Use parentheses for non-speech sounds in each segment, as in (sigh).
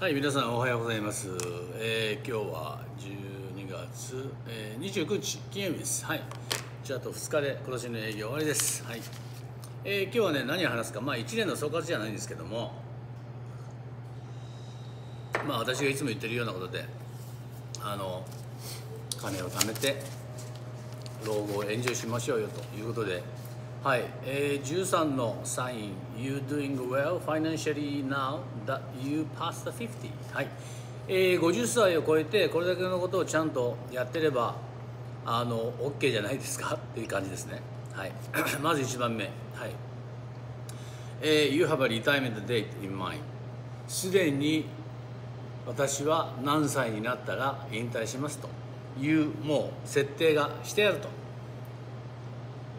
はい、皆さんおはようございます。えー今日は12月、えー29日金曜日です。はい。じゃあと2日で今年の営業終わりです。はい。えー今日はね何を話すか、まあ1年の総括じゃないんですけども、まあ私がいつも言ってるようなことで、あの金を貯めて老後をエンジョイしましょうよということで、はい、えー、13のサイン。You doing well financially now that you passed the 50はい、えー、50歳を超えてこれだけのことをちゃんとやってればあの OK じゃないですか？(laughs) っていう感じですね。はい。(clears throat) まず1番目。はい。えー You have a retirement date in mind. すでに私は何歳になったら引退しますと。いうもう設定がしてあると。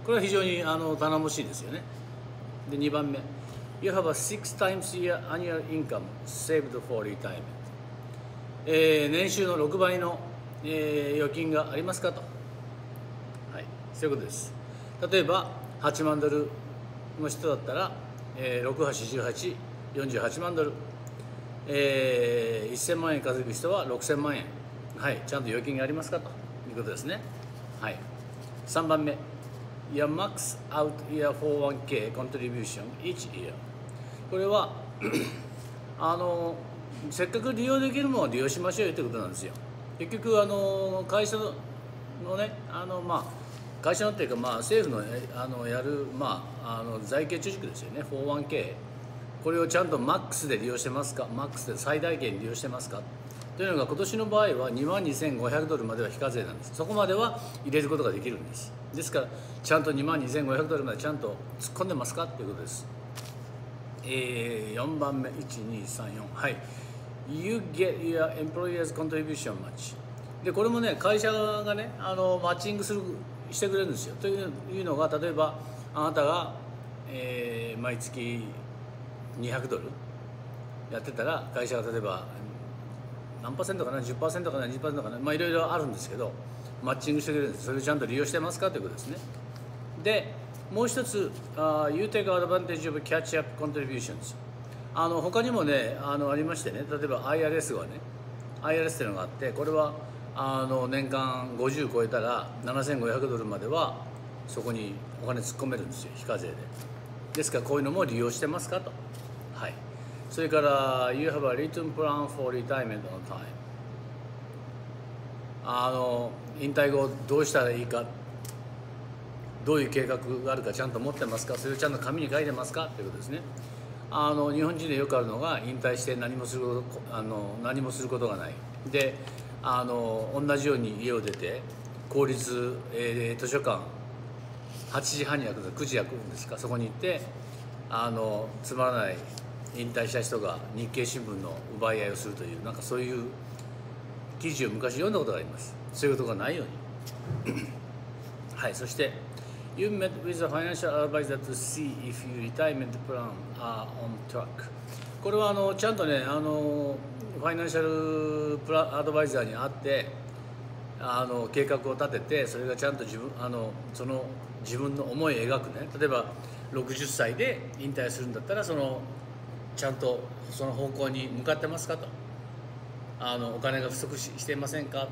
これは非常にあの頼もしいですよね。で2番目。You have a six times year annual income saved for retirement、えー年収の6倍の、えー預金がありますかと。はい。そういうことです。例えば8万ドルの人だったら、えー、681848万ドル。えー、1000万円稼ぐ人は6000万円。はい。ちゃんと預金がありますかということですね。はい。3番目。Your max out year 401k contribution each year. これは (clears throat) あのせっかく利用できるものを利用しましょうよということなんですよ。結局あの会社のねあのまあ会社のっていうか、まあ、政府のえあのやる、まあ、あの財形貯蓄ですよね。401k これをちゃんとマックスで利用してますか？マックスで最大限利用してますか？というのが今年の場合は2万2500ドルまでは非課税なんです。そこまでは入れることができるんです。ですからちゃんと2万2500ドルまでちゃんと突っ込んでますかということです。えー、4番目1234はい。You get your employer's contribution match でこれもね会社側がねあのマッチングするしてくれるんですよ。といういうのが例えばあなたが、えー毎月200ドルやってたら会社が例えば何パーセントかな10%かな20%かなまあいろいろあるんですけどマッチングしてくれるんです。それをちゃんと利用してますか？ということですね。でもう一つあー You take advantage of catch up contributions あの他にもねあのありましてね例えば IRS がね IRS っていうのがあってこれはあの年間50超えたら7500ドルまではそこにお金突っ込めるんですよ非課税で。ですからこういうのも利用してますか？と。それから You have a written plan for retirement on time. あの引退後どうしたらいいか？どういう計画があるかちゃんと持ってますか？それをちゃんと紙に書いてますか？ということですね。あの日本人でよくあるのが引退して何もすることあの何もすることがない。であの同じように家を出て公立、えー図書館8時半に開くの9時開くんですか？そこに行ってあのつまらない引退した人が日経新聞の奪い合いをするというなんかそういう記事を昔読んだことがあります。そういうことがないように。(laughs) はいそして You met with a financial advisor to see if your retirement plan are on track. これはあのちゃんとねあのファイナンシャルプラアドバイザーに会ってあの計画を立ててそれがちゃんと自分あのその自分の思いを描くね。例えば60歳で引退するんだったらそのちゃんとその方向に向かってますかと。あのお金が不足していませんか。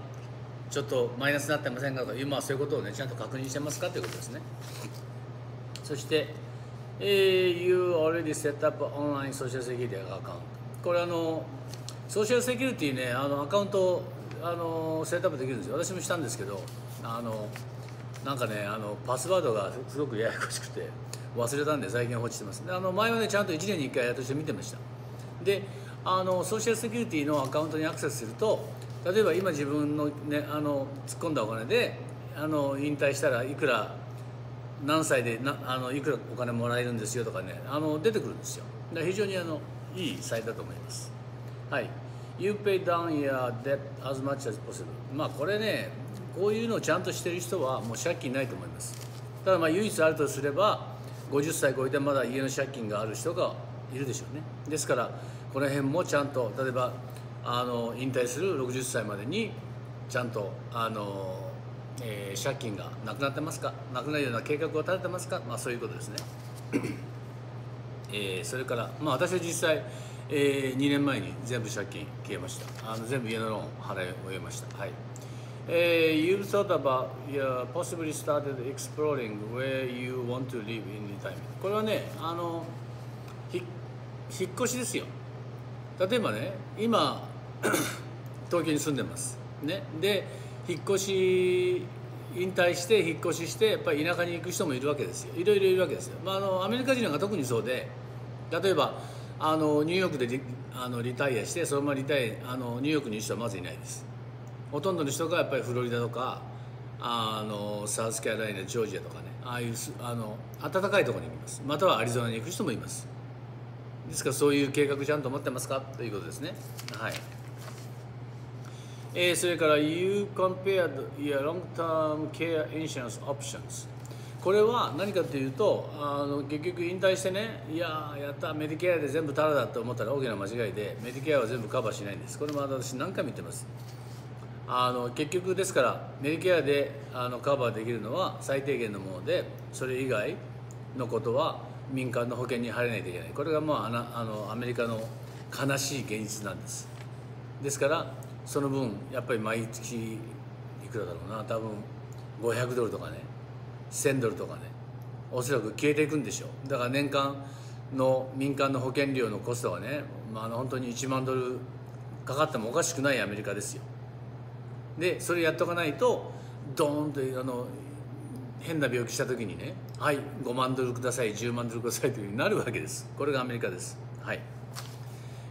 ちょっとマイナスになってませんかと。いう、まあ、そういうことをねちゃんと確認してますかということですね。そして、えー You already set up online social security account これあのソーシャルセキュリティねあのアカウントあのセットアップできるんですよ。私もしたんですけどあのなんかねあのパスワードがすごくややこしくて。忘れたんで最近放置してます。あの前はねちゃんと1年に1回やっとして見てました。であのソーシャルセキュリティのアカウントにアクセスすると例えば今自分の,、ね、あの突っ込んだお金であの引退したらいくら何歳でなあのいくらお金もらえるんですよとかねあの出てくるんですよ。だ非常にあのいいサイトだと思います。はい。You pay down your debt as much as possible まあこれねこういうのをちゃんとしてる人はもう借金ないと思います。ただまあ唯一あるとすれば50歳超えてまだ家の借金がある人がいるでしょうね。ですからこの辺もちゃんと例えばあの引退する60歳までにちゃんとあの、えー借金がなくなってますか？なくなるような計画を立ててますか、まあ、そういうことですね、えーそれから、まあ、私は実際、えー、2年前に全部借金消えました。あの全部家のローン払い終えました。はい。Uh, you thought about yeah, possibly started exploring where you want to live in retirement これはねあのひ引っ越しですよ。例えばね今 (coughs) 東京に住んでます。ね。で引っ越し引退して引っ越ししてやっぱり田舎に行く人もいるわけですよ。いろいろいるわけですよ、まあ、あのアメリカ人なんか特にそうで例えばあのニューヨークでリあのリタイアしてそのままリタイアあのニューヨークにいる人はまずいないです。ほとんどの人がやっぱりフロリダとかあのサウスキャロライナジョージアとかねああいうあの暖かいところに行きます。またはアリゾナに行く人もいます。ですからそういう計画ちゃんと持ってますか？ということですね。はい、えー、それから You compared your long-term care insurance options これは何かというとあの結局引退してねいややったメディケアで全部タダだと思ったら大きな間違いでメディケアは全部カバーしないんです。これも私何回も言ってます。あの結局ですからメディケアであのカバーできるのは最低限のものでそれ以外のことは民間の保険に入らないといけない。これがまああのアメリカの悲しい現実なんです。ですからその分やっぱり毎月いくらだろうな。多分500ドルとかね1000ドルとかねおそらく消えていくんでしょう。だから年間の民間の保険料のコストはね、まあ、あの本当に1万ドルかかってもおかしくないアメリカですよ。でそれやっとかないとドーンとあの変な病気した時にねはい5万ドルください10万ドルくださいというふうになるわけです。これがアメリカです。はい。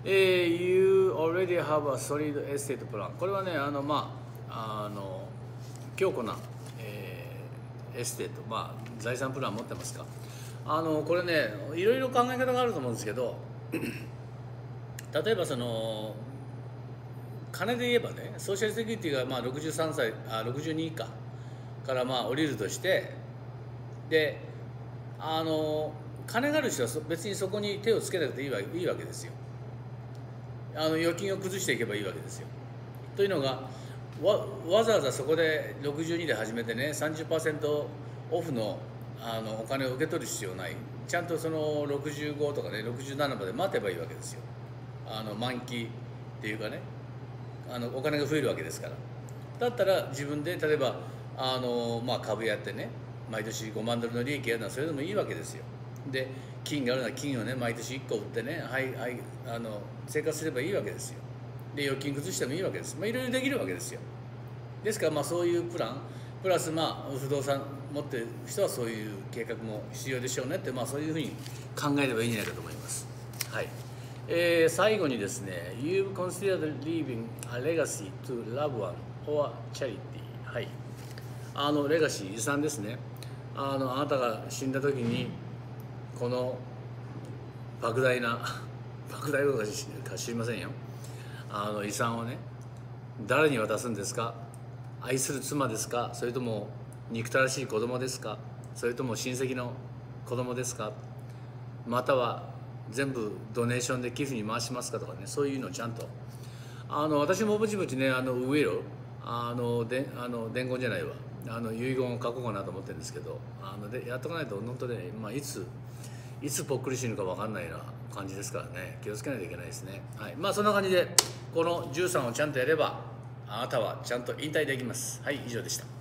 えー、You already have a solid estate plan これはねあのまああの強固な、えー、 estate。まあ財産プラン持ってますか。あのこれねいろいろ考え方があると思うんですけど (clears throat) 例えばその金で言えばねソーシャルセキュリティがまあ63歳あ62以下からまあ降りるとしてであの金がある人は別にそこに手をつけなくていいわいいわけですよ。あの預金を崩していけばいいわけですよ。というのがわわざわざそこで62で始めてね30%オフのあのお金を受け取る必要ない。ちゃんとその65とかね67まで待てばいいわけですよ。あの満期っていうかね。あのお金が増えるわけですから。だったら自分で例えばあの、まあ、株やってね毎年5万ドルの利益やるのはそれでもいいわけですよ。で金があるのは金をね毎年1個売ってねはいはいあの生活すればいいわけですよ。で預金崩してもいいわけです。まあいろいろできるわけですよ。ですからまあそういうプランプラスまあ不動産持ってる人はそういう計画も必要でしょうねってまあそういうふうに考えればいいんじゃないかと思います。はい。えー、最後にですね You've considered leaving a legacy to loved one or charity. はい。あのレガシー遺産ですね。あのあなたが死んだ時にこの莫大な (laughs) 莫大なことか知りませんよ。あの遺産をね誰に渡すんですか？愛する妻ですか？それとも憎たらしい子供ですか？それとも親戚の子供ですか？または全部ドネーションで寄付に回しますかとかねそういうのをちゃんと。あの私もぼちぼちねあのウェロあのであの伝言じゃないわ。あの遺言を書こうかなと思ってるんですけどあのでやっとかないと本当ね、まあ、いついつぽっくり死ぬか分かんないな感じですからね。気をつけないといけないですね。はい。まあそんな感じでこの13をちゃんとやればあなたはちゃんと引退できます。はい以上でした。